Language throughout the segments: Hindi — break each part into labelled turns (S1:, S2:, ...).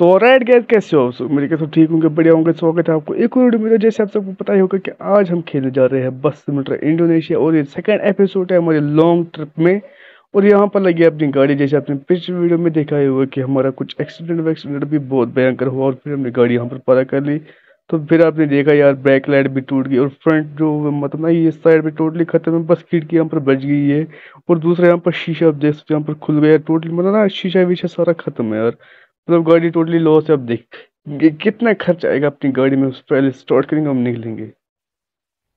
S1: तो राइट गैस कैसे हो? सो, मेरे कैसे ठीक होंगे, बढ़िया होंगे, स्वागत है आपको एक और वीडियो में। जैसे आप सबको पता ही होगा कि आज हम खेलने जा रहे हैं बस सिमुलेटर इंडोनेशिया। और ये सेकंड एपिसोड है हमारे लॉन्ग ट्रिप में। और यहाँ पर लगी अपनी गाड़ी। जैसे आपने पिछले वीडियो में देखा ही होगा कि हमारा कुछ एक्सीडेंट वैक्सीडेंट भी बहुत भयंकर हुआ और फिर हमने गाड़ी यहाँ पर पारा कर ली। तो फिर आपने देखा यार बैक लाइट भी टूट गई और फ्रंट जो मतलब ना, ये साइड भी टोटली खत्म है। बस खिड़की यहाँ पर बच गई है। और दूसरा यहाँ पर शीशा आप देख सकते यहाँ पर खुल गया टोटली मतलब ना शीशा वीशा सारा खत्म है यार। मतलब गाड़ी टोटली लॉस है अब देख कितना खर्च आएगा अपनी गाड़ी में, उस पहले स्टार्ट करेंगे, हम निकलेंगे।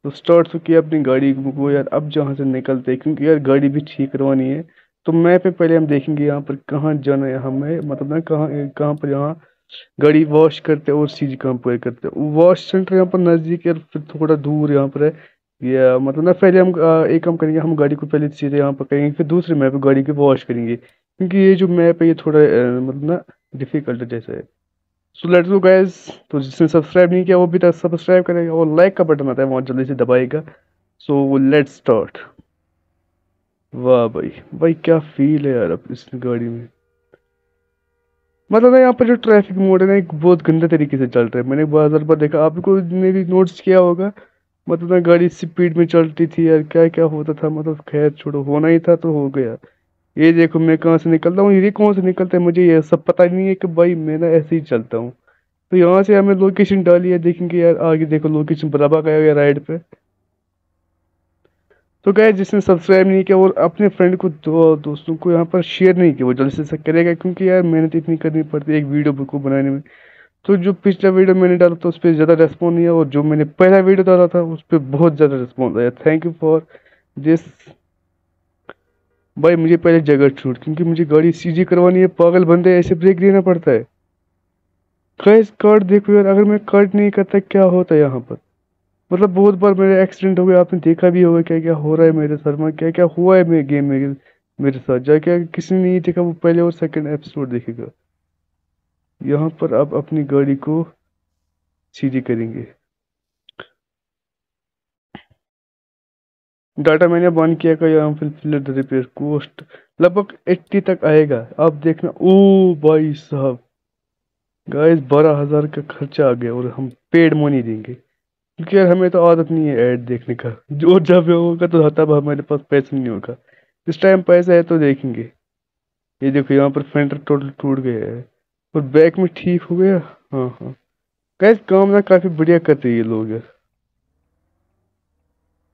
S1: तो स्टार्ट तो किया अपनी गाड़ी को यार अब जहाँ से निकलते क्योंकि यार गाड़ी भी ठीक करवानी है। तो मैप पे पहले हम देखेंगे यहाँ पर कहाँ जाना है हमें मतलब ना कहाँ कहाँ पर यहाँ गाड़ी वॉश करते और चीज़ कहाँ पर करते वॉश सेंटर यहाँ पर नज़दीक है, फिर थोड़ा दूर यहाँ पर है। या मतलब ना पहले हम एक काम करेंगे, हम गाड़ी को पहले सीधे यहाँ पर करेंगे, फिर दूसरे मैप गाड़ी को वॉश करेंगे। क्योंकि ये जो मैप है, ये थोड़ा मतलब ना डिफ़िकल्ट जैसा। है सो लेट्स गो गाइस तो जिसने सब्सक्राइब नहीं किया, वो भी तक सब्सक्राइब करेगा और लाइक का बटन आता है वहाँ जल्दी से दबाएगा। सो लेट्स स्टार्ट वाह भाई भाई क्या फील है यार अब इस गाड़ी में। मतलब ना यहाँ पर जो ट्रैफ़िक मोड है ना, एक बहुत गंदे तरीके से चल रहा है। मैंने बहुत बार देखा, आपको ने भी नोट्स किया होगा मतलब ना गाड़ी स्पीड में चलती थी यार, क्या क्या होता था? मतलब खैर छोड़ो, होना ही था तो हो गया। ये देखो मैं कहाँ से निकलता हूँ, ये कौन से निकलता है मुझे ये सब पता नहीं है कि भाई मैं ना ऐसे ही चलता हूँ। तो यहाँ से हमें लोकेशन डाली है, देखेंगे यार, आगे देखो लोकेशन बराबर का है राइड पे। तो गए जिसने सब्सक्राइब नहीं किया और अपने फ्रेंड को दो, दोस्तों को यहाँ पर शेयर नहीं किया, वो जल्दी से करेगा, क्योंकि यार मेहनत इतनी करनी पड़ती है एक वीडियो को बनाने में। तो जो पिछला वीडियो मैंने डाला था, उस पर ज़्यादा रेस्पॉन्स नहीं और जो मैंने पहला वीडियो डाला था, उस पर बहुत ज़्यादा रेस्पॉन्स आया। थैंक यू फॉर दिस भाई, मुझे पहले जगह छूट क्योंकि मुझे गाड़ी सीधी करवानी है। पागल बंदे, ऐसे ब्रेक देना पड़ता है। गैस कट देखो यार, अगर मैं कट नहीं करता, क्या होता है यहाँ पर? मतलब बहुत बार मेरे एक्सीडेंट हो गया, आपने देखा भी होगा क्या क्या हो रहा है मेरे सर में, क्या क्या हुआ है मेरे गेम में, मेरे साथ? जाके किसी ने नहीं देखा, वो पहले और सेकंड एपिसोड देखेगा। यहाँ पर आप अपनी गाड़ी को सीधी करेंगे। डाटा मैंने बंद किया का यहाँ फिर फिलर रिपेयर कोस्ट लगभग 80 तक आएगा। आप देखना ओ भाई साहब। गाइस, बारह हज़ार का खर्चा आ गया और हम पेड मनी देंगे। क्योंकि यार हमें तो आदत नहीं है ऐड देखने का। जो जब होगा तो तब हमारे पास पैसा नहीं होगा। इस टाइम पैसा है तो देखेंगे। ये देखो, यहाँ पर फेंडर टोटल टूट गया है। और बैक में ठीक हो गया? हाँ हाँ। गैस काम ना काफ़ी बढ़िया करते ये लोग यार।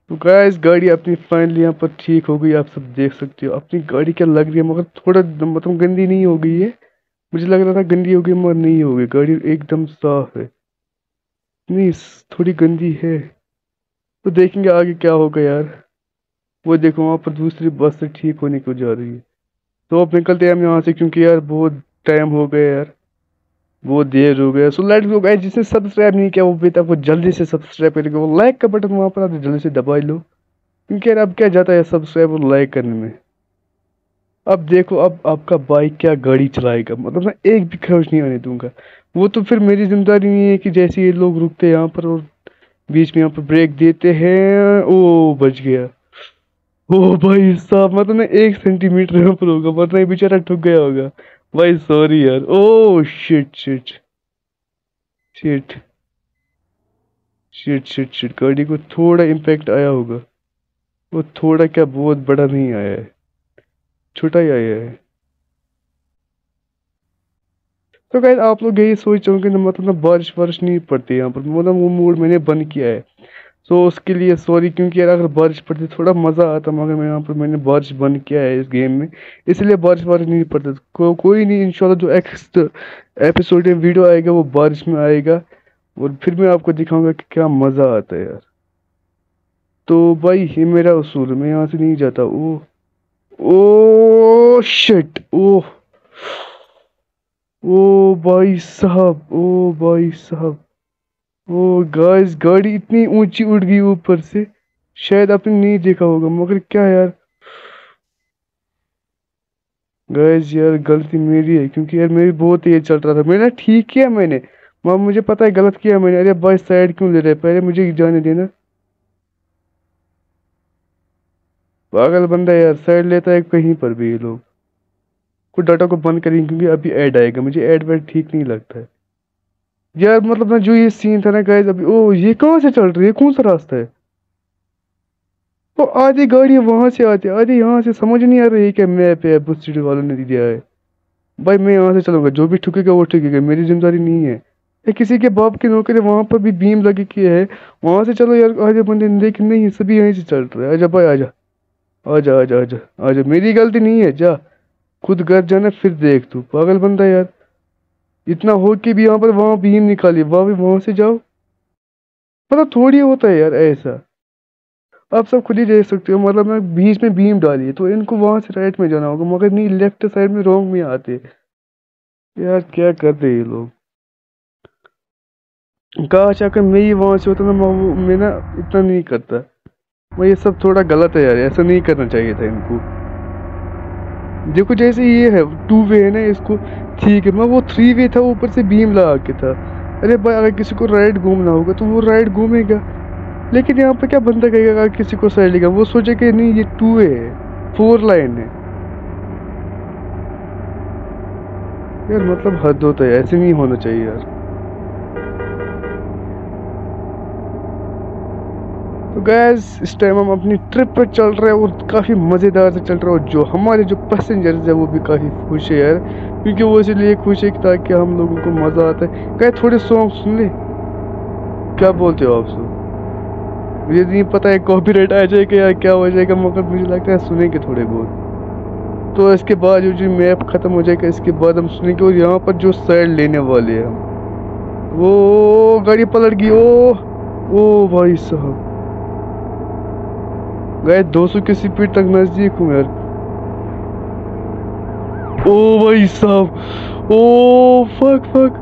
S1: तो गैस गाड़ी अपनी फाइनली यहाँ पर ठीक हो गई, आप सब देख सकते हो। अपनी गाड़ी क्या लग रही है? मगर थोड़ा मतलब गंदी नहीं हो गई है। मुझे लग रहा था गंदी हो गई मगर नहीं हो गई गाड़ी एकदम साफ़ है। नहीं, थोड़ी गंदी है। तो देखेंगे आगे क्या होगा यार। वो देखो, वहाँ पर दूसरी बस से ठीक होने को जा रही है। तो अब निकलते हैं हम यहाँ से, क्योंकि यार बहुत टाइम हो गया यार। बहुत देर हो गया। सो लेट्स गो गाइस जिसने सब्सक्राइब नहीं किया, वो भी तक वो जल्दी से सब्सक्राइब करेगा वो लाइक का बटन वहाँ पर आप जल्दी से दबा लो। क्योंकि यार अब क्या जाता है सब्सक्राइब और लाइक करने में। अब देखो, अब आपका बाइक क्या गाड़ी चलाएगा? मतलब मैं एक भी खर्च नहीं आने दूँगा। वो तो फिर मेरी ज़िम्मेदारी नहीं है कि जैसे ये लोग रुकते हैं यहाँ पर और बीच में यहाँ पर ब्रेक देते हैं। ओ, बच गया। ओ भाई साहब मतलब मैं एक सेंटीमीटर यहाँ पर होगा, वरना ये बेचारा ठुक गया होगा। भाई सॉरी यार। ओ shit shit shit shit shit shit गाड़ी को थोड़ा इम्पैक्ट आया होगा। वो थोड़ा क्या बहुत बड़ा नहीं आया है। छोटा ही आया है। तो गाइस आप लोग यही सोच रहे होंगे मतलब ना बारिश वारिश नहीं पड़ती यहाँ पर। मतलब वो मूड मैंने बंद किया है। तो उसके लिए सॉरी क्योंकि यार अगर बारिश पड़ती थोड़ा मज़ा आता मगर मैं यहाँ पर मैंने बारिश बंद किया है इस गेम में। इसलिए बारिश वारिश नहीं पड़ती। को, कोई नहीं इंशाल्लाह जो एक्स एपिसोड में वीडियो आएगा वो बारिश में आएगा। और फिर मैं आपको दिखाऊँगा कि क्या मज़ा आता है यार। तो भाई ये मेरा उसूल मैं यहाँ से नहीं जाता। ओ ओ शिट ओ ओ भाई साहब ओ भाई साहब। ओ गाइस गाड़ी इतनी ऊँची उड़ गई ऊपर से। शायद आपने नहीं देखा होगा, मगर क्या यार। गाइस यार, गलती मेरी है, क्योंकि यार मेरी बहुत तेज चल रहा था। मैंने ठीक किया मैंने। माँ मुझे पता है गलत किया मैंने। अरे, भाई साइड क्यों ले रहे पहले मुझे जाने देना। पागल बंदा यार साइड लेता है कहीं पर भी ये लोग। को डाटा को बंद करेंगे क्योंकि अभी ऐड आएगा। मुझे ऐड वैड ठीक नहीं लगता है। यार मतलब ना जो ये सीन था ना गाइस अभी, ओ, ये कहाँ से चल रही है? कौन सा रास्ता है? वो आधी गाड़ी वहाँ से आती है, आधी यहाँ से, समझ नहीं आ रही है क्या मैप है सिटी वालों ने दिया है। भाई, मैं यहाँ से चलूँगा, जो भी ठुकेगा, वो ठुकेगा, मेरी ज़िम्मेदारी नहीं है। या किसी के बाप की नौकरी वहाँ पर भी बीम लगी की है। वहाँ से चलो यार, आधे बंदे लेकिन नहीं, सभी यहीं से चल रहे आजा भाई, आजा। आजा आजा आजा आजा। मेरी गलती नहीं है, जा। खुद घर जाना, फिर देख तू। पागल बंदा यार। इतना हो के भी यहाँ पर वहाँ भीम निकाली, वहाँ भी वहाँ से जाओ। मतलब थोड़ी होता है यार ऐसा। आप सब खुद ही देख सकते हो मतलब मैं बीच में बीम डाली तो इनको वहाँ से राइट में जाना होगा, मगर नहीं लेफ़्ट साइड में रॉन्ग में आते यार क्या कर रहे ये लोग? काश अगर मैं ही वहाँ से होता ना, मैं ना इतना नहीं करता। मैं ये सब थोड़ा गलत है यार, ऐसा नहीं करना चाहिए था इनको। देखो जैसे ये है टू वे है ना इसको ठीक है, मैं वो थ्री वे था, ऊपर से बीम लगा के था। अरे भाई, अगर किसी को राइट घूमना होगा तो वो राइट घूमेगा। लेकिन यहाँ पे क्या बंदा कहेगा, अगर किसी को साइड लेगा वो सोचे कि नहीं, ये टू वे है फोर लाइन है। यार मतलब हद होता है, ऐसे नहीं होना चाहिए यार। तो गैस इस टाइम हम अपनी ट्रिप पर चल रहे हैं और काफ़ी मज़ेदार से चल रहे हैं, और जो हमारे जो पैसेंजर्स है, वो भी काफ़ी खुश है यार। क्योंकि वो इसलिए खुश है ताकि हम लोगों को मज़ा आता है। क्या थोड़े सॉन्ग सुन ले। क्या बोलते हो आप सब? मुझे नहीं पता है कॉपीराइट आ जाएगा या क्या हो जाएगा, मगर मुझे लगता है सुनेंगे थोड़े बहुत। तो इसके बाद जो मैप ख़त्म हो जाएगा, इसके बाद हम सुनेंगे। और यहाँ पर जो साइड लेने वाले हैं वो गाड़ी पलट गई। ओ ओ भाई साहब। गए 200 की स्पीड तक नज़दीक हूँ यार। ओ भाई साहब, ओ फक फक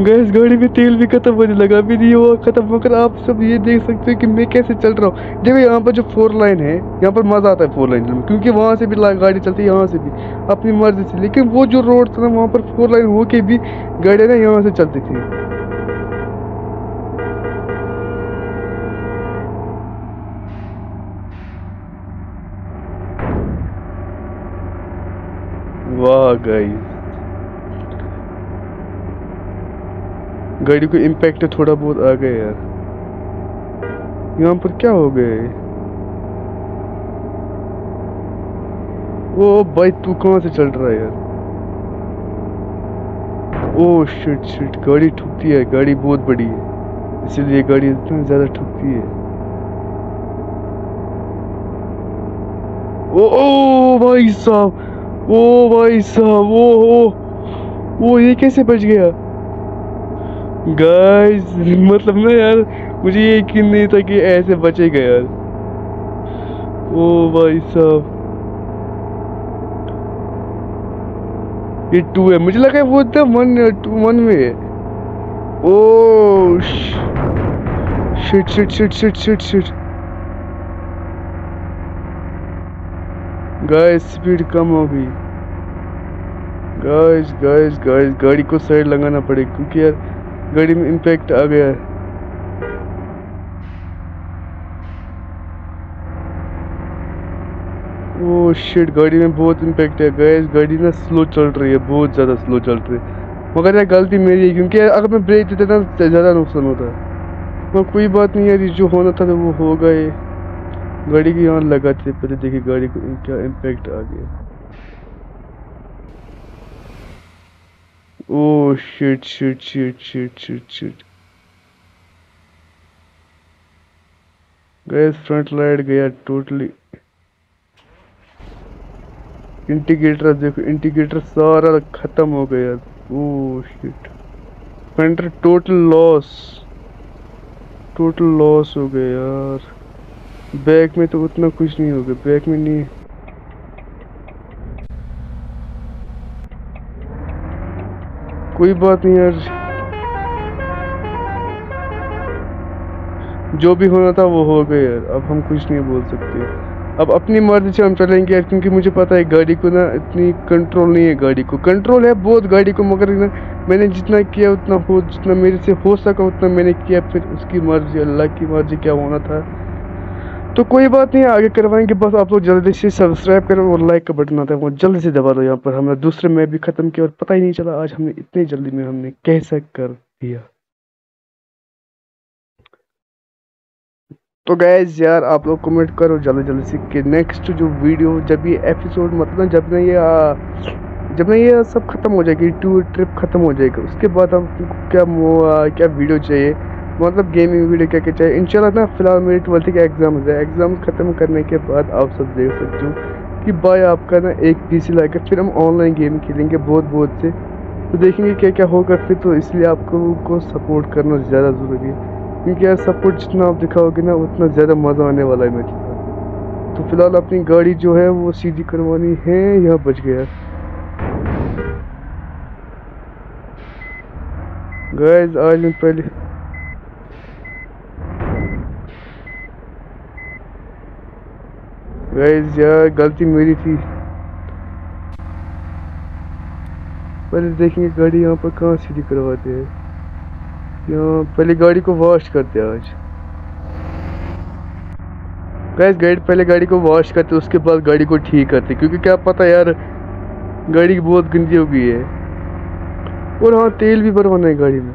S1: गैस, गाड़ी में तेल भी खत्म होने लगा, अभी नहीं हुआ, खत्म होकर आप सब ये देख सकते हो कि मैं कैसे चल रहा हूँ। देखो, यहाँ पर जो फोर लाइन है, यहाँ पर मज़ा आता है फोर लाइन में, क्योंकि वहाँ से भी गाड़ी चलती है, यहाँ से भी, अपनी मर्ज़ी से। लेकिन वो जो रोड था ना, वहाँ पर फोर लाइन होके भी गाड़ियाँ ना यहाँ से चलती थी। गाइस गाड़ी को इम्पैक्ट थोड़ा बहुत आ गया यार। यहाँ पर क्या हो गए ओ भाई, तू कहाँ से चल रहा है यार? ओ शिट शिट गाड़ी ठुकती है, गाड़ी बहुत बड़ी है। इसीलिए गाड़ी इतना ज़्यादा ठुकती है। ओ ओ भाई साहब ओ भाई साहब, ओ ओ वो ये कैसे बच गया? गाइस मतलब ना यार, मुझे ये यकीन नहीं था कि ऐसे बचेगा यार। ओ भाई साहब। ये टू है, मुझे लगा वो था वन टू वन में है। ओ shit shit shit shit shit shit guys speed कम हो गई गाइस गाइस गाइस गाड़ी को साइड लगाना पड़ेगा क्योंकि यार गाड़ी में इम्पैक्ट आ गया है। ओ शिट गाड़ी में बहुत इम्पैक्ट है। गैस गाड़ी ना स्लो चल रही है, बहुत ज़्यादा स्लो चल रही है। मगर यार गलती मेरी है, क्योंकि अगर मैं ब्रेक देता ना ज़्यादा नुकसान होता है। तो कोई बात नहीं यार जो होना था तो वो हो गए। गाड़ी की यहाँ लगाते पहले देखिए गाड़ी को क्या इम्पैक्ट आ गया। ओ shit shit shit shit shit shit guys front light गया टोटली इंडिकेटर देखो इंडिकेटर सारा खत्म हो गया। ओ shit front total loss total loss हो गया यार। बैग में तो उतना कुछ नहीं होगा बैग में नहीं। कोई बात नहीं यार। जो भी होना था वो हो गया यार, अब हम कुछ नहीं बोल सकते। अब अपनी मर्ज़ी से हम चलेंगे यार, क्योंकि मुझे पता है गाड़ी को ना इतनी कंट्रोल नहीं है गाड़ी को। कंट्रोल है बहुत गाड़ी को, मगर ना मैंने जितना किया उतना हो, जितना मेरे से हो सका, उतना मैंने किया, फिर उसकी मर्ज़ी, अल्लाह की मर्ज़ी क्या होना था। तो कोई बात नहीं, आगे करवाएँगे। बस आप लोग जल्दी से सब्सक्राइब करो और लाइक का बटन आता है, वो जल्दी से दबा दो यहाँ पर। हमने दूसरे मैप भी ख़त्म किया और पता ही नहीं चला, आज हमने इतनी जल्दी में हमने कैसे कर दिया। तो गैस यार, आप लोग कमेंट करो जल्दी जल्दी से कि नेक्स्ट जो वीडियो जब ये एपिसोड मतलब जब ना ये जब ना ये सब खत्म हो जाएगी टूर ट्रिप खत्म हो जाएगी, उसके बाद हमको क्या क्या वीडियो चाहिए? मतलब गेमिंग वीडियो क्या क्या चाहिए? इंशाल्लाह ना, फ़िलहाल मेरी ट्वेल्थ के एग्ज़ाम है। एग्ज़ाम ख़त्म करने के बाद आप सब देख सकते हो कि भाई आपका ना एक पीसी लाकर फिर हम ऑनलाइन गेम खेलेंगे बहुत बहुत से। तो देखेंगे क्या क्या होगा फिर तो इसलिए आपको को सपोर्ट करना ज़्यादा ज़रूरी है। क्योंकि यार सपोर्ट जितना आप दिखाओगे ना, उतना ज़्यादा मज़ा आने वाला है मेरे तो फ़िलहाल अपनी गाड़ी जो है वो सीधी करवानी है, यहाँ बच गया। गैस आज पहले गैस यार गलती मेरी थी। पहले देखेंगे गाड़ी यहाँ पर कहाँ सीधी करवाते हैं। यहाँ, पहले गाड़ी को वॉश करते हैं आज। गैस गाड़ी पहले गाड़ी को वॉश करते उसके बाद गाड़ी को ठीक करते क्योंकि क्या पता यार, गाड़ी बहुत गंदी हो गई है। और हाँ तेल भी भरवाना है गाड़ी में।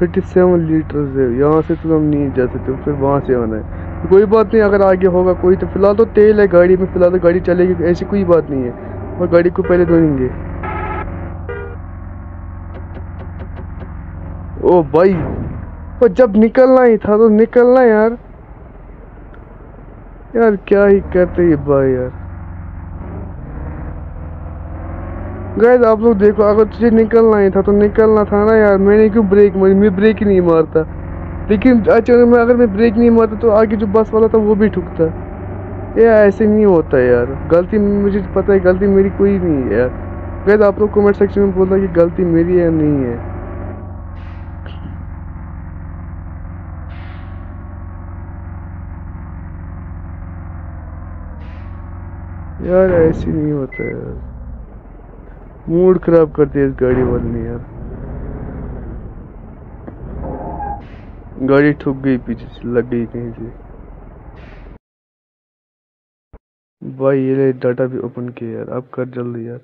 S1: थर्टी सेवन लीटर है, यहाँ से तो हम नहीं जा सकते फिर वहाँ से आना है। कोई बात नहीं, अगर आगे होगा कोई तो फ़िलहाल तो तेल है गाड़ी में, फ़िलहाल तो गाड़ी चलेगी, ऐसी कोई बात नहीं है। और गाड़ी को पहले धोएँगे। ओ भाई, वो जब निकलना ही था तो निकलना यार। यार, क्या ही करते ये भाई यार। गैस आप लोग देखो, अगर तुझे निकलना ही था तो निकलना था ना यार। मैंने क्यों ब्रेक मारी? मैं ब्रेक ही नहीं मारता। लेकिन अचानक में अगर मैं ब्रेक नहीं मारता तो आगे जो बस वाला था, वो भी ठुकता। ये ऐसे नहीं होता यार। गलती मुझे पता है, गलती मेरी कोई नहीं है यार। गैस आप लोग कमेंट सेक्शन में बोलना कि गलती मेरी है नहीं है। यार ऐसे नहीं होता यार। मूड खराब करती है इस गाड़ी वाले ने यार। गाड़ी ठुक गई पीछे से, लग गई कहीं से। भाई, ये डाटा भी ओपन किया यार, अब कर जल्दी यार।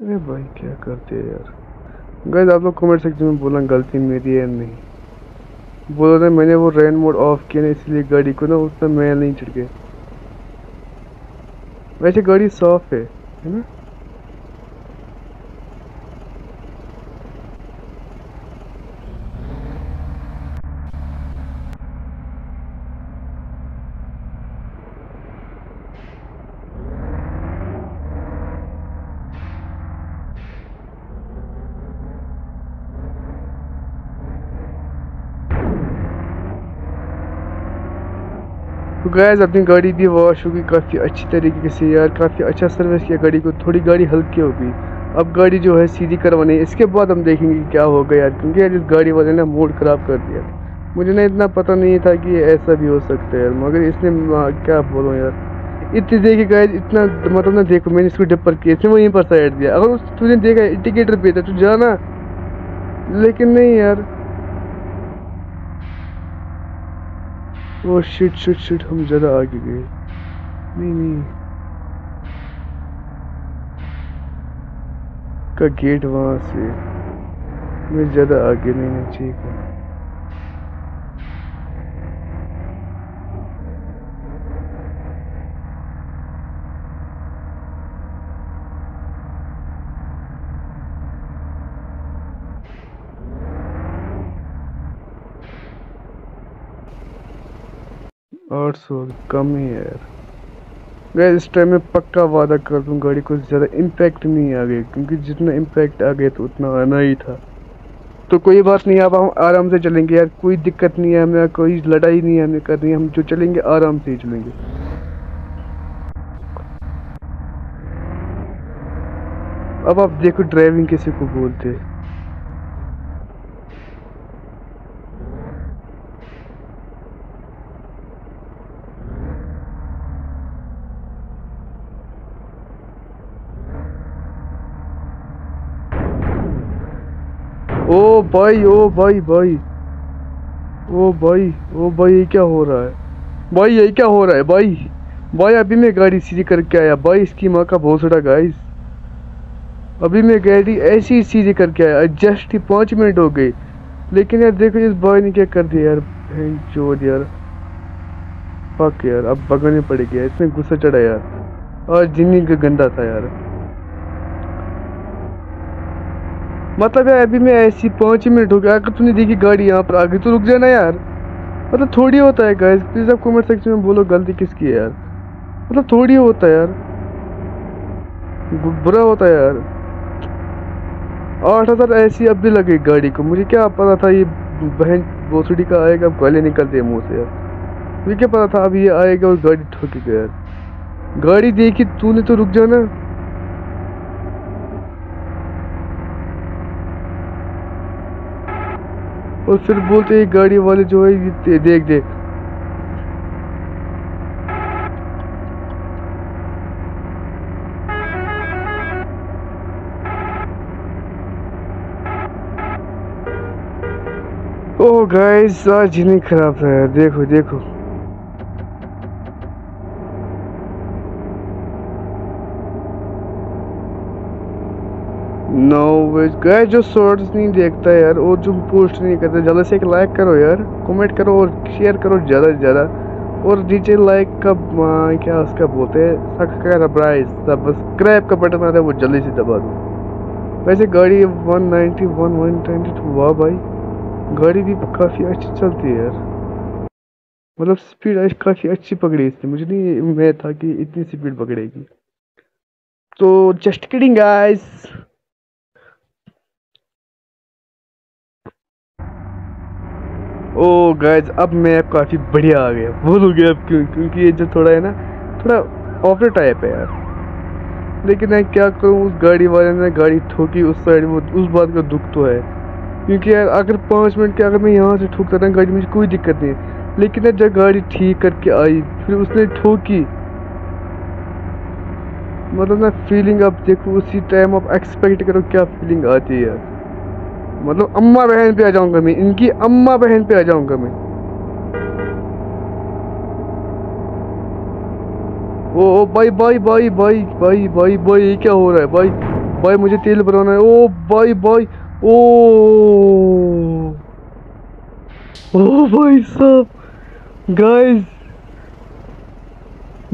S1: अरे भाई, क्या करते हैं यार? गैस आप लोग कमेंट सेक्शन में बोला गलती मेरी है नहीं? बोला था मैंने वो रेन मोड ऑफ़ किया ना इसलिए गाड़ी को ना उतना मैल नहीं गया। वैसे गाड़ी साफ़ है है ना? तो गैस अपनी गाड़ी भी वॉश होगी, काफ़ी अच्छी तरीके से यार, काफ़ी अच्छा सर्विस किया, गाड़ी को थोड़ी गाड़ी हल्की होगी। अब गाड़ी जो है सीधी करवानी है, इसके बाद हम देखेंगे क्या होगा यार, क्योंकि यार इस गाड़ी वाले ने मूड ख़राब कर दिया। मुझे ना इतना पता नहीं था कि ऐसा भी हो सकता है यार, मगर इसने क्या बोलो यार। इतनी देखी गए इतना मतलब ना देखो, मैंने इसको डिपर किया, इसने वहीं पर साइड दिया। अगर उस तुझे देखा इंडिकेटर पे था, तू जाना। लेकिन नहीं यार। वो शिट शिट शिट हम ज़्यादा आगे गए। नहीं नहीं। का गेट वहाँ से। मैं ज़्यादा आगे नहीं नहीं आठ सौ कम ही है यार इस टाइम में पक्का वादा कर दूँ, गाड़ी को ज़्यादा इम्पैक्ट नहीं आ गया क्योंकि जितना इम्पैक्ट आ गया तो उतना आना ही था। तो कोई बात नहीं, अब हम आराम से चलेंगे यार, कोई दिक्कत नहीं है, हमें कोई लड़ाई नहीं है हमें करनी, हम जो चलेंगे आराम से ही चलेंगे। अब आप देखो ड्राइविंग किसी को बोलते हैं। ओ भाई ओ भाई भाई। ओ भाई ओ भाई, ये क्या हो रहा है? भाई, ये क्या हो रहा है, भाई? भाई, अभी मैं गाड़ी सीधी करके आया। भाई, इसकी माँ का भोसड़ा गाइस अभी मैं गाड़ी ऐसी सीधी करके आया। जस्ट ही पाँच मिनट हो गए। लेकिन यार देखो, इस भाई ने क्या कर दिया यार? चोर यार। पक यार, अब भगाने पड़ेगी इसमें गुस्सा चढ़ा यार। और ज़िंदगी का गंदा था यार। मतलब यार, अभी मैं ऐसी पाँच ही मिनट हो गया, अगर तूने देखी गाड़ी यहाँ पर आ गई तो रुक जाना यार। मतलब थोड़ी होता है गाइस प्लीज़ आप कमेंट सेक्शन में बोलो गलती किसकी है यार। मतलब थोड़ी होता है यार। बुरा होता है यार। आठ हज़ार ऐसी अब भी लगे गाड़ी को, मुझे क्या पता था ये बहन बोसड़ी का आएगा गाली निकलती मुँह से यार। मुझे क्या पता था, अब ये आएगा और गाड़ी ठोकेगा यार। गाड़ी देखी तूने तो रुक जाना। और फिर बोलते हैं, गाड़ी वाले जो है, ये देख दे ओह गाइस आज नहीं खराब है देखो देखो। नो गए। जो शॉर्ट्स नहीं देखता यार और जो पोस्ट नहीं करता। जल्दी से एक लाइक करो यार कमेंट करो और शेयर करो ज़्यादा से ज़्यादा। और नीचे लाइक का आ, क्या उसका बोलते हैं? सब्सक्राइब सब्सक्राइब का बटन आता है वो जल्दी से दबा दो। वैसे गाड़ी 191 192 वाह भाई। गाड़ी भी काफ़ी अच्छी चलती है यार। मतलब स्पीड काफ़ी अच्छी पकड़ी इसने। मुझे नहीं उम्मीद था कि इतनी स्पीड पकड़ेगी। तो just kidding guys oh guys अब मैं काफ़ी बढ़िया आ गया। बहुत हो गया अब, क्यों क्योंकि ये जो थोड़ा है ना, थोड़ा ऑफ़र टाइप है यार। लेकिन मैं क्या करूँ, उस गाड़ी वाले ने गाड़ी ठोकी, उस साइड में, उस बात का दुख तो है। क्योंकि यार, अगर पाँच मिनट के अगर मैं यहाँ से ठोकता रहा गाड़ी मुझे कोई दिक्कत नहीं। लेकिन यार जब गाड़ी ठीक करके आई, फिर उसने ठोकी। मतलब ना फीलिंग अब देखो उसी टाइम आप एक्सपेक्ट करो क्या फीलिंग आती है यार। मतलब अम्मा बहन पे आ जाऊँगा मैं, इनकी अम्मा बहन पे आ जाऊँगा मैं। ओ भाई भाई भाई भाई भाई भाई भाई, ये क्या हो रहा है? भाई भाई, मुझे तेल भराना है। ओ, भाई भाई, ओ। ओ, भाई साहब गाइस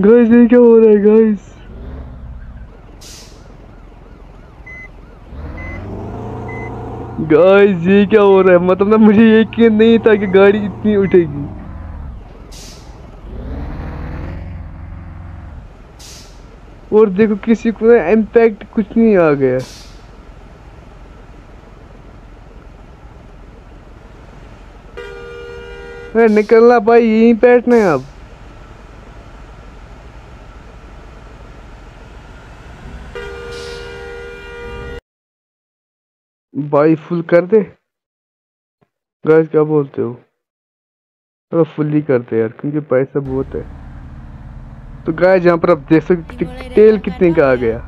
S1: गाइस ये क्या हो रहा है गाइस गाइस ये क्या हो रहा है? मतलब ना मुझे यकीन नहीं था कि गाड़ी इतनी उठेगी। और देखो, किसी को ना इम्पैक्ट कुछ नहीं आ गया। निकलना भाई, यहीं बैठना है अब भाई फुल कर दे। गाइस क्या बोलते हो? चलो फुल ही करते यार, क्योंकि पैसा बहुत है। तो गाय जहाँ पर आप देख सकते तेल कितने का आ गया।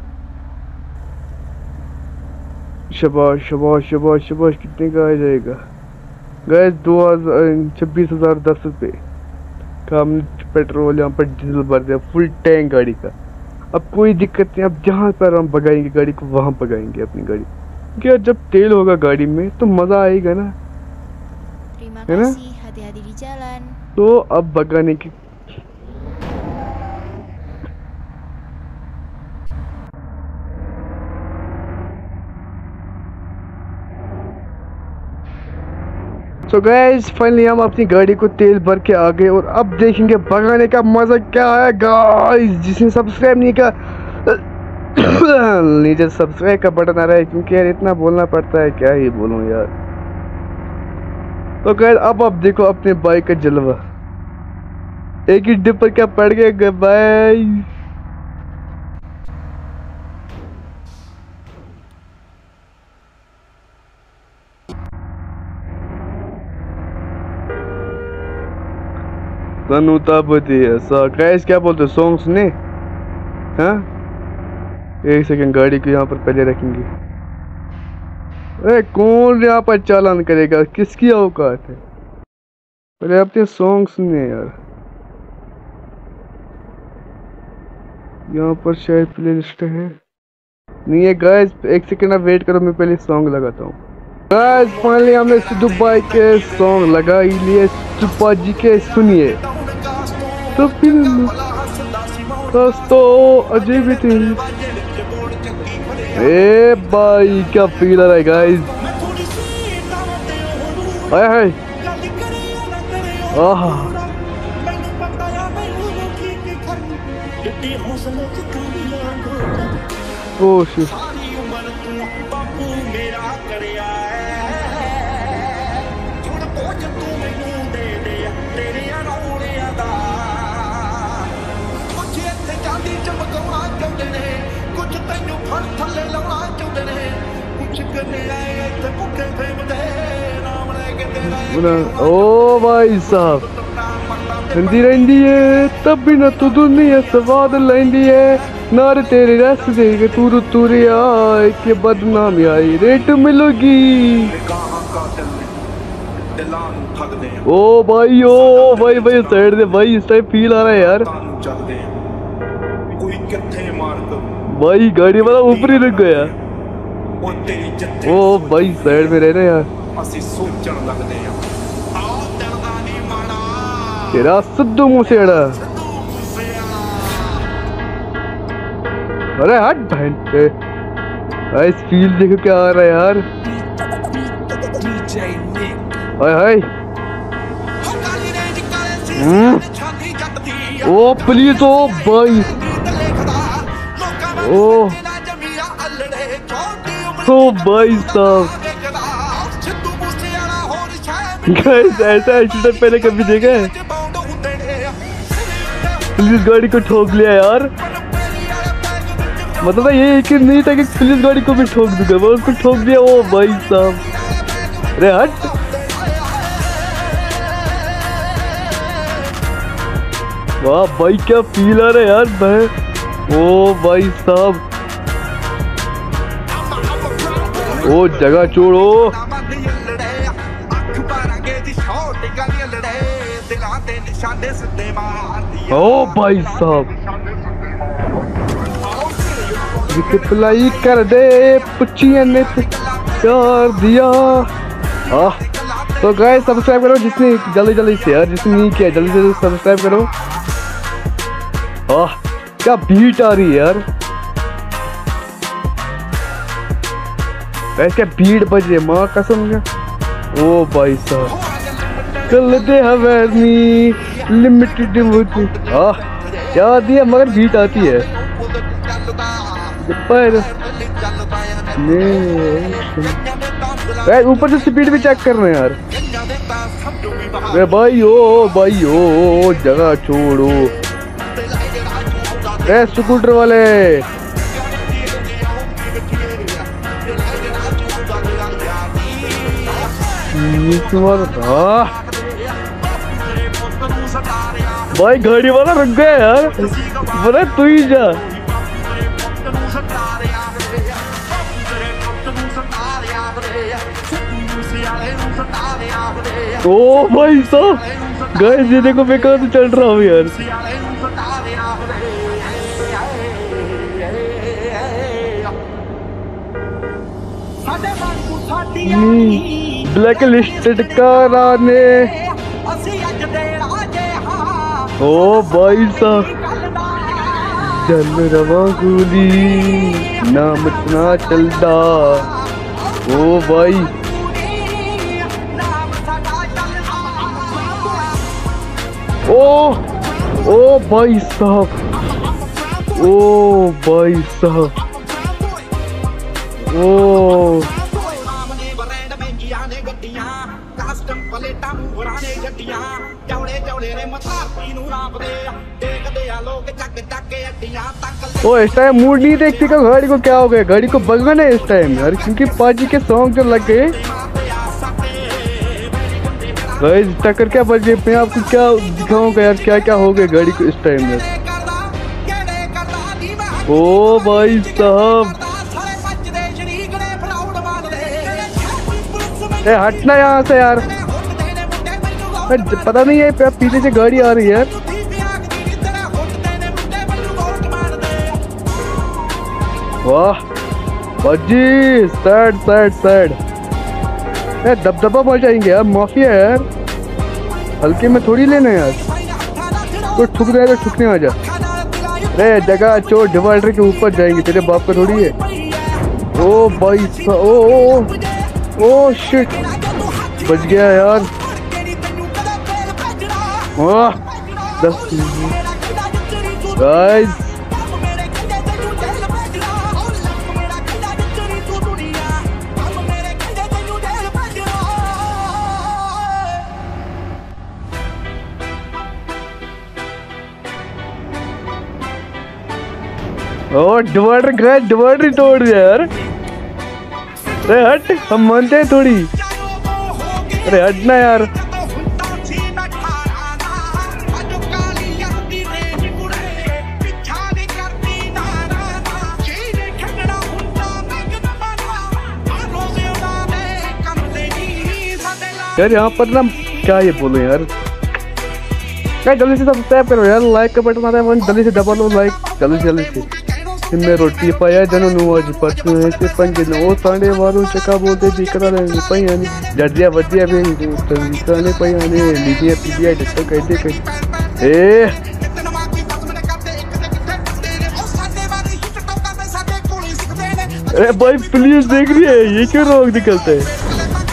S1: शबाश शबाश शबाश शबाश, कितने का आ जाएगा? गैस दो हज़ार, छब्बीस हज़ार दस रुपये का हमने पेट्रोल यहाँ पर डीजल भर दिया फुल टैंक गाड़ी का। अब कोई दिक्कत नहीं, अब जहाँ पर हम भगाएँगे गाड़ी को, वहाँ भगाएँगे अपनी गाड़ी। क्योंकि जब तेल होगा गाड़ी में तो मज़ा आएगा ना
S2: di jalan.
S1: तो अब भगाने की सो गैस फाइनली हम अपनी गाड़ी को तेल भर के आ गए और अब देखेंगे भगाने का मज़ा क्या है गाइस जिसने सब्सक्राइब नहीं किया नीचे सब्सक्राइब का बटन आ रहा है, क्योंकि यार इतना बोलना पड़ता है, क्या ही बोलूँ यार। तो गैस अब अब देखो अपने बाइक का जलवा। एक ही डिप पर क्या पड़ गया भाई? तनुता बती ऐसा क्या बोलते हो? सॉन्ग सुने हाँ? एक सेकंड, गाड़ी को यहाँ पर पहले रखेंगे। अरे, कौन यहाँ पर चालान करेगा? किसकी औकात है?
S3: पहले अपने सॉन्ग सुने यार। यहाँ पर शायद प्ले लिस्ट है। नहीं है गाइस एक सेकंड आप वेट करो, मैं पहले सॉन्ग लगाता हूँ। गाइस फाइनली हमने सिद्धू भाई के सॉन्ग लगा ही लिए चुप्पा जी के, सुनिए। तो फिर तो अजय भी थी। ए भाई क्या फील आ रहा है guys hi hi ah. Oh shit oh भाई साहब। हिंदी रहती है तब भी न तू दुनिया स्वाद लेंदी है। नार तेरे रस दे के तूर तुरिया के बदनामी आई रेट मिलोगी। ओ भाई ओ भाई भाई साइड दे भाई इस टाइम फील आ रहा है यार। भाई गाड़ी वाला ऊपर ही रुक गया। ओ भाई साइड में रहना यार
S1: ਅਸੀਂ ਸੋਚਣ ਲੱਗਦੇ ਆ ਆਹ ਦਿਲ ਦਾ ਨਹੀਂ ਮਾਣਾ
S3: तेरा सिद्धू मूसेड़ा अरे हट बहन पे भाई इस फील देखो क्या आ रहा है यार हाय हाय
S1: ਕਾਲੀ ਰੇਂਜ ਕਾਲੇ ਸੀ
S3: हम्म,
S1: ਛਾਤੀ ਜੱਟਦੀ
S3: ओ प्लीज ओ भाई
S1: ਲਿਖਦਾ ਲੋਕਾਂ
S3: ओ तो भाई साहब। गाइस ऐसा एक्सीडेंट पहले कभी देखा है? पुलिस गाड़ी को ठोक लिया यार। मतलब तो ये यकीन नहीं था कि पुलिस गाड़ी को भी ठोक दूँगा। मैं उसको ठोक दिया, ओ भाई साहब। अरे हट। वाह, भाई क्या फील आ रहा है यार, मैं। ओ भाई साहब।
S1: ਨਿਸ਼ਾਨੇ ਸਿੱਧੇ ਮਾਰਦੀ
S3: ओ भाई साहब रिप्लाई कर दे पुच्छिया ने प्यार दिया आह तो गाइस सब्सक्राइब करो जिसने जल्दी जल्दी से यार जिसने नहीं किया जल्दी जल्दी सब्सक्राइब करो आह क्या बीट आ रही है यार क्या बीट बज रही है, माँ, कसम का ओ भाई साहब, कल दे हवेली लिमिटेड आह क्या दिया मगर बीट आती है। पर ऊपर से स्पीड भी चेक कर रहे हैं यार। अरे भाई ओ भाई ओ, जगह छोड़ो। ए स्कूटर वाले। भाई गाड़ी वाला रुक गया यार। बोले तू ही जा। ओ भाई साहब गाइस ये देखो मैं कहाँ से चल रहा हूँ यार। ब्लैक लिस्टेड कराने। ओ भाई साहब जन रवा गोली, नाम इतना चलता। ओ भाई। ओ ओ भाई साहब, ओ भाई साहब। ओ।
S1: ਨੇ ਗੱਡੀਆਂ ਚੌੜੇ ਚੌੜੇ ਨੇ ਮਥਾਰਤੀ ਨੂੰ ਨਾਪਦੇ ਆ ਦੇਖਦੇ ਆ ਲੋਕ ਚੱਕ ਚੱਕ ਕੇ ਅੱਡੀਆਂ ਤੱਕ
S3: ओ इस टाइम मूड नहीं देखती का गाड़ी को क्या हो गया गाड़ी को भगवान है इस टाइम यार क्योंकि पाजी के सॉन्ग जो लग गए गाइस टक्कर क्या बज गई मैं आपको क्या दिखाऊंगा यार क्या क्या हो गया गाड़ी को इस टाइम में
S1: ਕਰਦਾ ਕਿਹੜੇ ਕਰਦਾ ਦੀ ਮੈਂ
S3: ओ भाई साहब
S1: ਸਾਰੇ ਮੱਚਦੇ ਸ਼ਰੀਕ ਨੇ ਫੜਾਉਣ ਵਾਲੇ
S3: ए हटना यहाँ से यार पता नहीं है पीछे से गाड़ी आ रही है। वाह बाजी सैड सैड सैड यार दबदबा मर जाएँगे यार माफिया यार। हल्के में थोड़ी लेना यार। कोई ठुक जाएगा ठुकने आ जा। जगह चोर डिवाइडर के ऊपर जाएँगे तेरे बाप का थोड़ी है। ओ भाई ओ ओ ओ, ओ शिट बच गया यार। दस गाइस ओ डिवाइडर गया डिवाइडर तोड़ दिया यार। अरे हट, हम मानते हैं थोड़ी। अरे हट ना यार। यार यहाँ पर ना क्या ये बोलो यार? क्या जल्दी से सब्सक्राइब करो यार लाइक का बटन आता है जल्दी से दबा लो लाइक जल्दी से जल्दी से। मैं रोटी पाया जनो आज पत्तू है से पंज नो सांडे वारो चका बोलते जी करा रहे पयानी जड़िया वजिया भी तरीकाने पयाने लीजिए पीजिए डिस्को कहते कह। ए! अरे भाई पुलिस देख रही है, ये क्यों रोक निकलते है?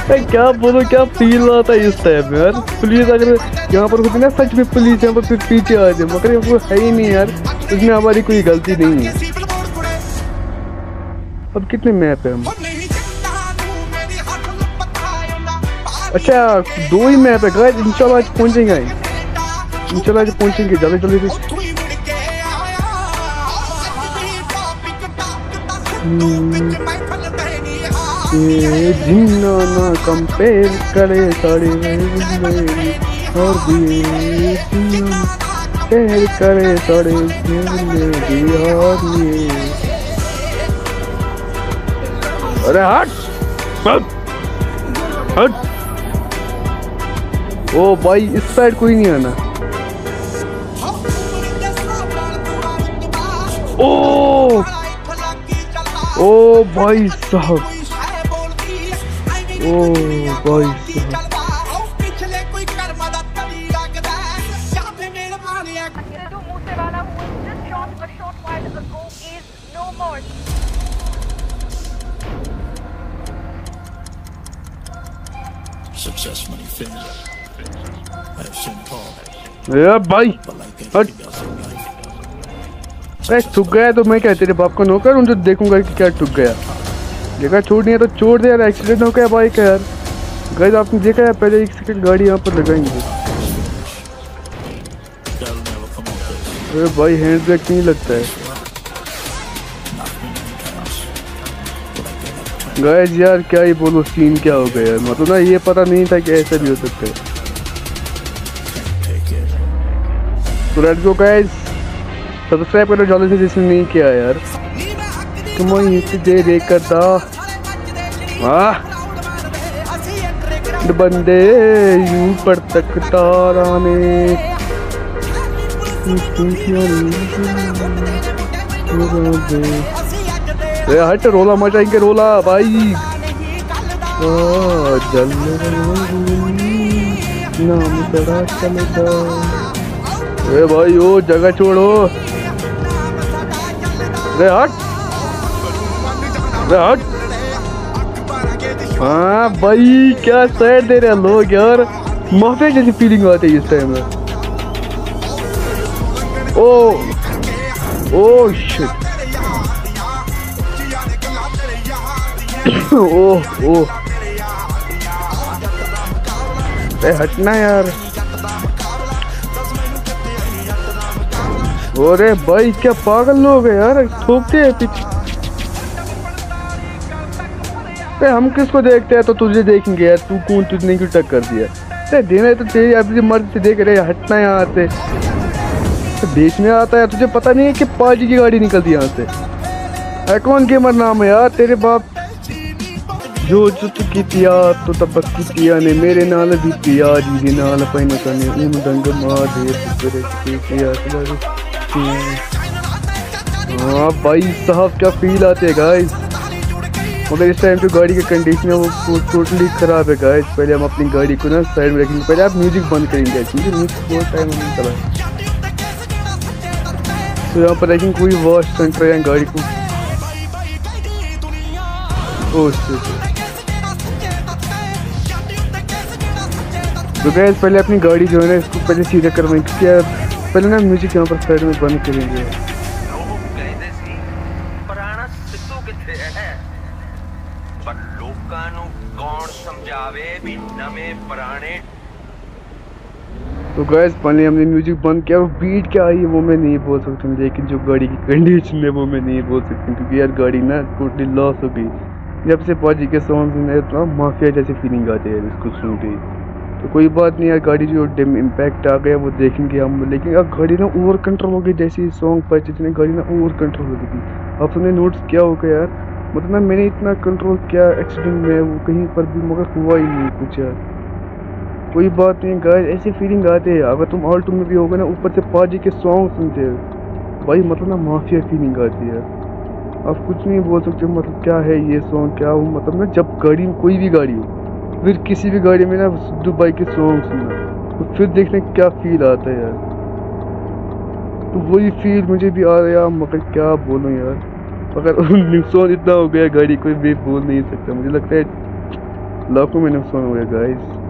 S3: क्या बोलो, क्या फील आता है इस टाइम में यार? पुलिस अगर यहाँ पर होती ना सच में पुलिस यहाँ पर फिर पीछे आ जाए मगर वो है ही नहीं यार। उसमें हमारी कोई गलती नहीं है। अब कितने मैप है हम? अच्छा दो ही मैप है। गाइस इंशाल्लाह आज पहुँचेंगे इंशाल्लाह आज पहुँचेंगे। जल्दी जल्दी से। ये ना कंपेयर करे साड़ी कंपेयर करे साड़ी अरे हट हट हट। ओ भाई इस साइड कोई नहीं आना ओ ओ भाई साहब।
S4: No more.
S5: Success money finish. Have St. Paul,
S3: ए भाई
S5: but
S3: ठुक गया तो मैं क्या तेरे बाप को नौकर हूँ देखूँगा कि क्या ठुक गया देखा छोड़नी है तो छोड़ दे यार एक्सीडेंट हो गया बाइक यार। गैस, आपने देखा है, पहले एक सेकंड गाड़ी यहाँ पर लगाएँगे. अरे भाई हैंड ब्रेक नहीं लगता है। गैस यार, क्या ही बोलो सीन क्या हो गया मतलब ना, ये पता नहीं था कि ऐसा भी हो सकता है। तो लेट्स गो गैस सब्सक्राइब करो जल्दी से जिसने नहीं किया यार। कमाई तुझे रे वाह। बंदे यूँ पर तक ताराने ए, हट, रोला मचाएँगे रोला, भाई। जल नाम भाई, ओ, जगह छोड़ो। रे रे हट। हाँ भाई, क्या सैड दे रहे हैं लोग यार। माफिया जैसी फीलिंग आती है इस टाइम में। Oh oh shit oh oh. हटना यार। अरे भाई, क्या पागल लोग है यार। ठोकते हैं पीछे। अरे हम किसको देखते हैं तो तुझे देखेंगे यार, तू कौन तुझने क्यों टक्कर दिया अरे देना है तो तेरी अपनी मर्ज़ी से देख रहे हटना यहाँ से। तो बेचने आता है तुझे पता नहीं है कि पाजी की गाड़ी निकलती है यहाँ से। कौन गेमर नाम है यार, तेरे बाप?
S1: जो जुत की याद तो तपक की ने, मेरे नाल भी पिया जी दे नाल पैन कने उन दंग मार दे तेरे की हाँ भाई साहब, क्या फील आते हैं गाइस मगर इस टाइम जो गाड़ी की कंडीशन है, वो टोटली ख़राब है गाइस पहले हम अपनी गाड़ी को ना साइड में रखेंगे, पहले आप म्यूज़िक बंद करेंगे क्योंकि म्यूज़िक बहुत टाइम नहीं चला तो यहाँ पर रखेंगे कोई वॉश सेंटर है गाड़ी को। ओ तो गैस पहले अपनी गाड़ी जो है ना, इसको पहले सीधा करवाएँगे क्योंकि पहले ना म्यूज़िक यहाँ पर साइड में बंद करेंगे। तो गैस पहले हमने म्यूज़िक बंद किया और बीट क्या आई है वो मैं नहीं बोल सकता हूँ लेकिन जो गाड़ी की कंडीशन है वो मैं नहीं बोल सकती हूँ, क्योंकि यार गाड़ी ना टोटली लॉस हो गई। जब से पाजी के सॉन्ग सुने तो माफिया जैसी फीलिंग आती है इसको सुन के। तो कोई बात नहीं यार गाड़ी जो डिम इम्पैक्ट आ गया वो देखेंगे हम लेकिन अब गाड़ी ना ओवर कंट्रोल हो गई जैसे सॉन्ग पर जितने गाड़ी ना ओवर कंट्रोल हो गई। अब तुमने नोट्स किया होगा यार मतलब मैंने इतना कंट्रोल किया एक्सीडेंट में वो कहीं पर भी मगर हुआ ही नहीं कुछ यार। कोई बात नहीं गाइस ऐसी फीलिंग आती है। अगर तुम ऑल्टो में भी होगे ना, ऊपर से पाजी के सॉन्ग सुनते हो। भाई मतलब ना माफिया फीलिंग आती है। आप कुछ नहीं बोल सकते मतलब क्या है ये सॉन्ग क्या हो मतलब ना जब गाड़ी में कोई भी गाड़ी हो, फिर किसी भी गाड़ी में ना सिद्धू भाई के सॉन्ग सुनना तो फिर देखने क्या फील आता है यार। तो वही फील मुझे भी आ रहा मगर क्या बोलूँ यार। अगर नुकसान इतना हो गया गाड़ी, कोई भी बोल नहीं सकता। मुझे लगता है लाखों में नुकसान हो गया गाइस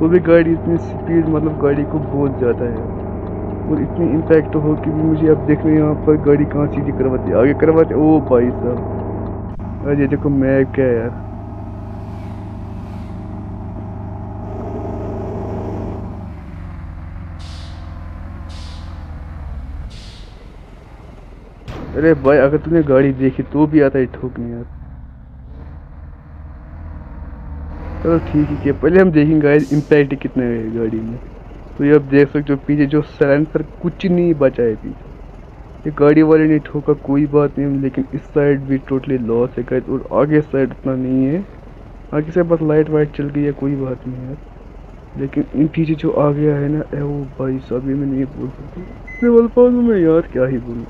S1: तो भी गाड़ी इतनी स्पीड मतलब गाड़ी को बहुत ज़्यादा है। और इतनी इम्पैक्ट हो कि भी मुझे अब देख रहे हैं यहाँ पर गाड़ी कहाँ सीधी करवाती आगे करवाते ओ भाई साहब। अरे देखो मैं क्या है यार। अरे भाई, अगर तूने गाड़ी देखी तो भी आता है ठोकने यार। चलो ठीक है पहले हम देखेंगे गाइस इम्पैक्ट कितने है गाड़ी में। तो ये आप देख सकते हो पीछे जो सलेंसर कुछ नहीं बचा है पीछे। ये गाड़ी वाले ने ठोका, कोई बात नहीं, लेकिन इस साइड भी टोटली लॉस है गाइस और आगे साइड उतना नहीं है। आगे से बस लाइट वाइट चल गई है, कोई बात नहीं यार। लेकिन इन पीछे जो आ गया है ना, ए वो भाई साहब, ये मैं नहीं बोल सकती। बोल पाऊँ मैं यार क्या ही बोलूँ।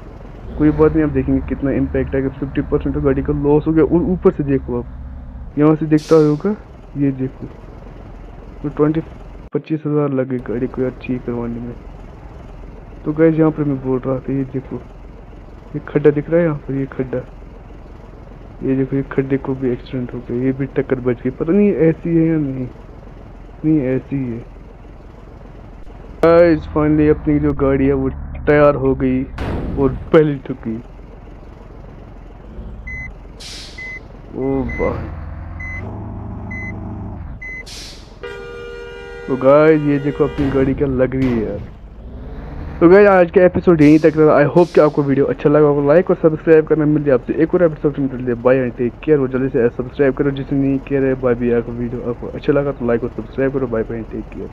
S1: कोई बात नहीं, आप देखेंगे कितना इम्पैक्ट है। फिफ्टी परसेंट तो गाड़ी का लॉस हो गया। और ऊपर से देखो आप, यहाँ से दिखता होगा। ये देखो। तो ट्वेंटी पच्चीस हज़ार लगे गाड़ी को ठीक करवाने में। तो गैस यहाँ पर मैं बोल रहा था, ये देखो। ये खड्डा दिख रहा है यहाँ पर, ये खड्डा। ये देखो, ये खड्डे को भी एक्सीडेंट हो गया। ये भी टक्कर बच गई। पता नहीं, ऐसी है या नहीं? नहीं, ऐसी है गाइस फाइनली अपनी जो गाड़ी है, वो तैयार हो गई और पहली ठुकी। ओ भाई। तो गाइस ये देखो अपनी गाड़ी क्या लग रही है तो गाइस आज का एपिसोड यहीं तक रहा। आई होप कि आपको वीडियो अच्छा लगा होगा। लाइक और सब्सक्राइब करना मिल जाए आपसे। एक और एपिसोड मिल जाए बाय एंड टेक केयर और जल्दी से सब्सक्राइब करो। जिसने नहीं किया है बाय भी आपको वीडियो आपको अच्छा लगा तो लाइक और सब्सक्राइब करो। Bye bye take care